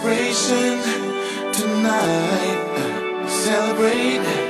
celebration tonight. Celebrate.